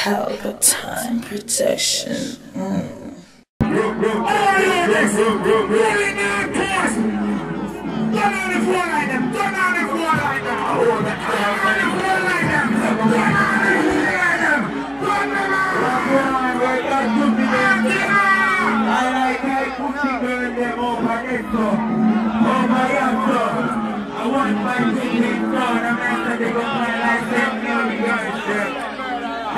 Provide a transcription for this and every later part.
Pelpa Time Production. Mm. I want my team done. I'm after they go play like them.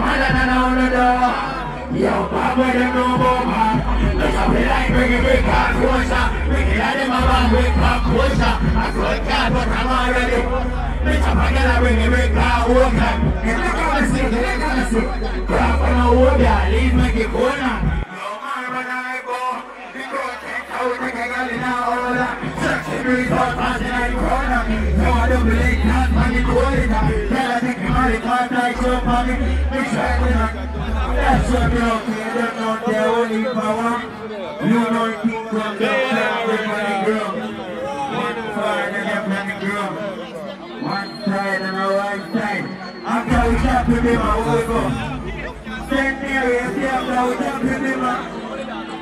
Mary. Sakura madana na uno do. Yo, papa de no boba. Let's have it closer. Bring it big car, closer. I'm gonna bring it big car, walk up. Get the car, see, get the car, see. Grab on a wood, yeah, leave me get corner. Yo, man, when I go, because I out, take a gal in a hole. Man, mommy. Make sure I do that's what you're okay, they're not their only power. You know it keep from the everybody grow. One side and everybody grow. One side and a right side. After we tap with him, I will go. Stand near you, see after we tap with him.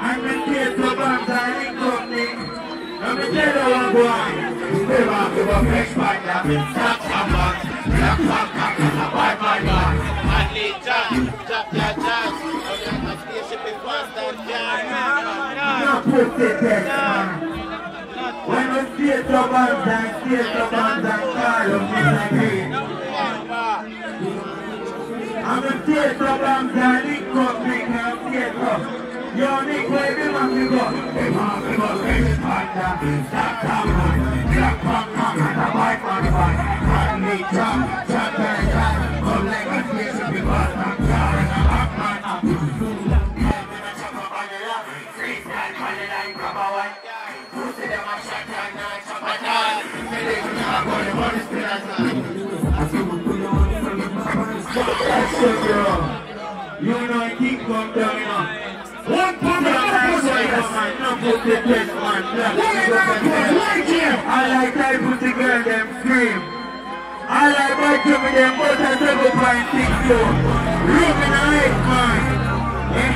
And the kids of us are in company. Let me tell you one boy. Stay back to a fresh fighter. Stop, stop, stop. Stop, stop, stop. Stop, stop, stop. And later, drop their the. When up and down, see it up and down, call up Mr. Green. I'm a theater up down, Nick up, Nick and theater. Yo, Nick, where the man we go? Hey, man, we go. Stop, Going down, you know. One pump of the man. I like I put the them scream. I like my me, them both a 7.6 yo. Look in the man. Eh?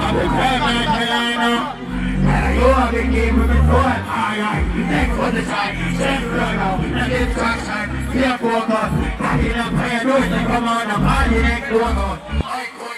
I'm the time, man, you know. You the game with the phone. Aye, aye. Next for the side. Run out. Now this traction. Here focus. Packing up fire doors. They come on. I'm. I could go. I'm. I'm the. I'm the of. I'm at the panic. I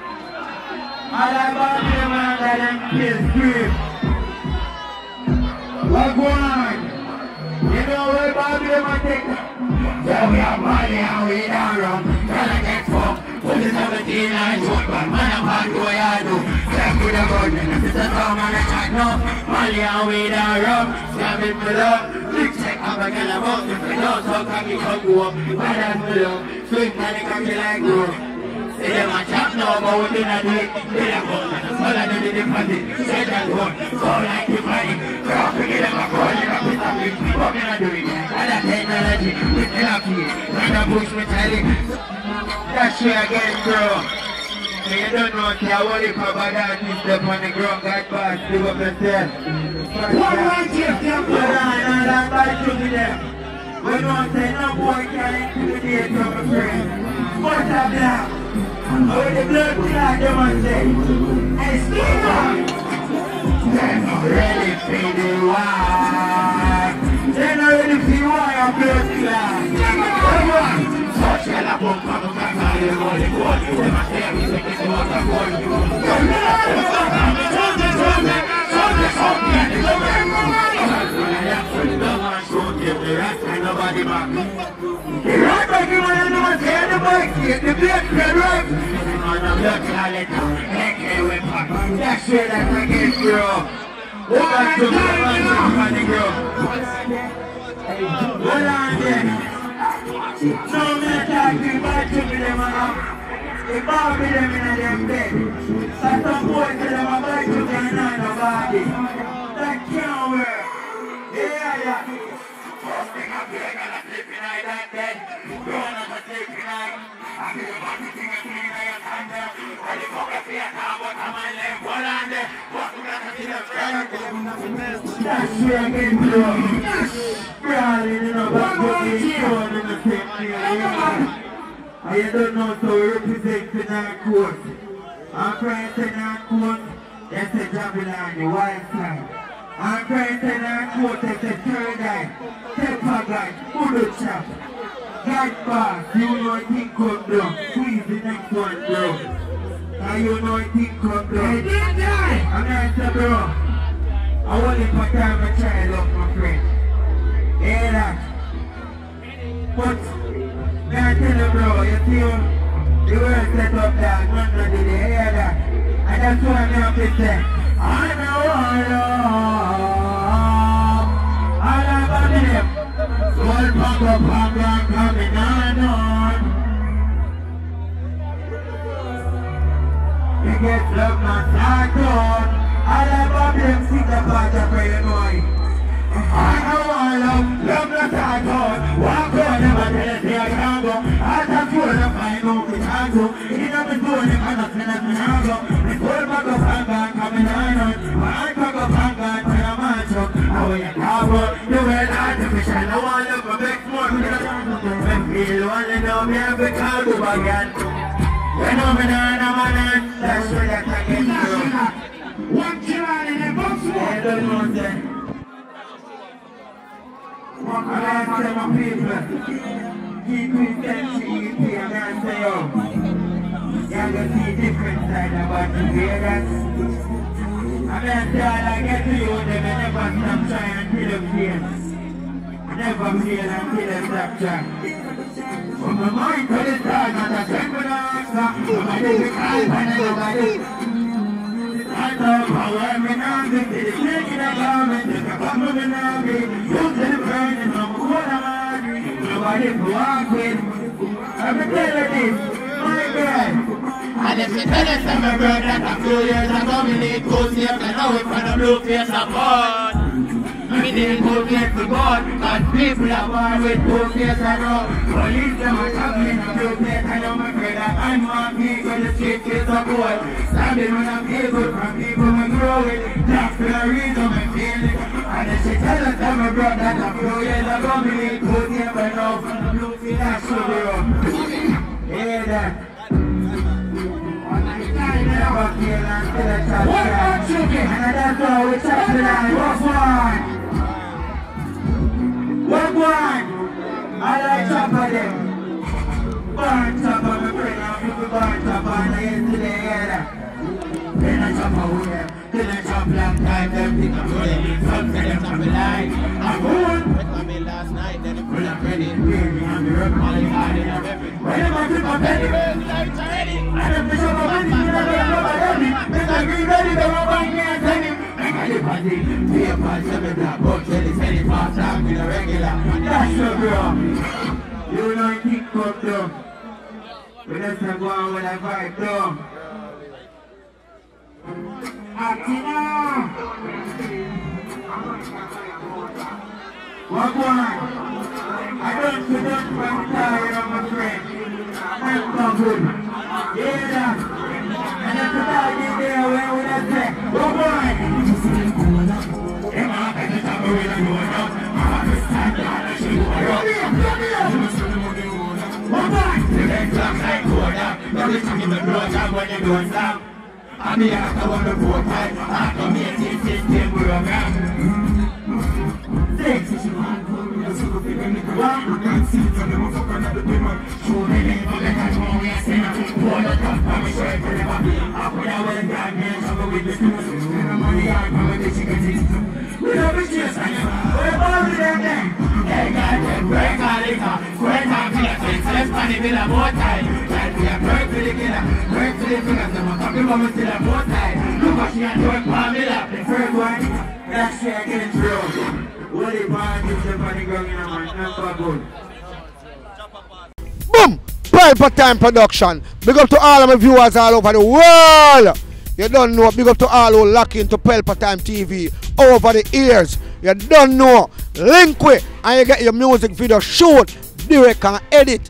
I like Barbie man that them kids scream. What You know where Barbie take? Yeah, we have money and we don't run. Tell get fucked. Put the 17 and shoot, but man, I'm hard what I do. Step with a it's a song and a chat, no. Money and we don't run. Stab it for love. Lick check, I'm a girl about if you talk, I can come go up. Why that's for love? Sweet man, it like go. Say a now, we do the soul and the party. Say that like you money. Crop, we get them a you. What can I do it? I got technology, the I me again, you don't know, see, I that is up on the ground, God pass, give up yourself. One right here, come on. No, no, no, bad to. We don't say no boy can intimidate a friend. What a black. Oh, the blood clot them and them. And speak up. Them ready for the war. Them ready for war and blood clot. Come on. Social about come back and you want to go. You want to say we take it more than one. Come on. Come on. Come on. Nobody back. Right back in my hand, I'm going to say the bike, the big red right. Look how they do it, naked with my That shit that naked girl. What I do, what I do, what I girl. What I did. No man talk to me, but to me them around. If I be them in them bed. At some point to them, I buy to me and I nobody. That can't work. Yeah, yeah. First thing I do, I gotta sleep in that bed. Don't ever sleep in I feel I don't know so represent tonight court. I'm crying tonight court, that's a jumping on the wild side. I'm crying tonight court, that's a third eye, pepper guy, bullet chap. God boss, you know I think come down, squeeze the next one and you know it did come down. And I said, bro, I want it for time I try love my friend. Hear that? But, I tell you, bro, you see, the world set up that, none did it, hear that? And that's why I'm here to say, I know, I know. think about the way boy. I know I love, love that I. Walk on them, I tell you, I can't go. I can't go, I know we can't go. In a bit, boy, not going to go. Before I go, I'm back, I'm in iron. I can't go, I'm back, I'm not. I don't want to go back more. I'm feeling one and I'm here, I'll go again. Phenomenon, I'm an can don't. What I tell my people? Keep it empty, you pay a man to you. Y'all gonna see different side about you, hear that? I mean, tell I get to you, I never stop trying until them. Never fail until them stop trying. From the mind to the time, I'm a temper, I'm I'm I'm a غامي تتقمم نامي يوصل بعيني مقول غالي وعليك واقف أبتلتي if you tell us I'm a bird that I flew years ago, we need two years we're gonna blow face apart. Every day goodness we got Cause people are born with goodness and wrong Police them are coming to goodness I know my brother and mom me go to street to support Standing when I'm able from people I'm growing That's the reason I'm feeling And if she tell us that my brother I'm growing I got me goodness enough from. Till I drop long time, them think I'm good. Some say them can't be lying. I'm old. But my bill last night, then it full of credit. Hear me, I'm the rep, all the hard and I'm heavy. When I flip my penny, I don't push up my penny, I don't know my penny. Then I get ready, they won't bang me and send him. Anybody, fear for seven black bucks, and it's any fast time with a regular. That's the girl. You know, um, I think up, though. We just go on with a vibe, though. One Wagwan I don't see that from tired of my friend That's not good Yeah And that's the dog in there where I say One time! I every time you a when you don't stop. আমি একটা বলে vote হয় আগে মেয়েছি system বুড়ো ma'am Cuenta, cuenta, cuenta, cuenta, I'm cuenta, cuenta, cuenta, that's it, get drilled. What if I get the money going in my number good? Boom! Pelpa Time Production. Big up to all of my viewers all over the world. You don't know. Big up to all who lock into Pelpa Time TV over the years. You don't know. Link with and you get your music video shoot, direct and edit.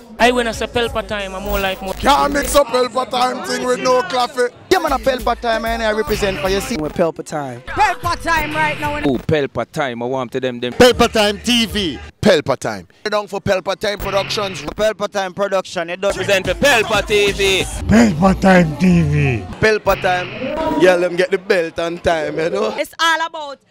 I when I say Pelpa time, I'm more like more. Can't mix up Pelpa Time thing with no coffee. Yeah, man, a Pelpa Time, and I represent for your scene. Pelpa time. Pelpa Time right now. Oh, Pelpa Time. I want to them them. Pelpa Time TV. Pelpa Time. Down for Pelpa Time Productions. Pelpa Time Production. It does Represent for Pelpa TV. Pelpa Time TV. Pelpa Time. Yeah, them get the belt on time, you know. It's all about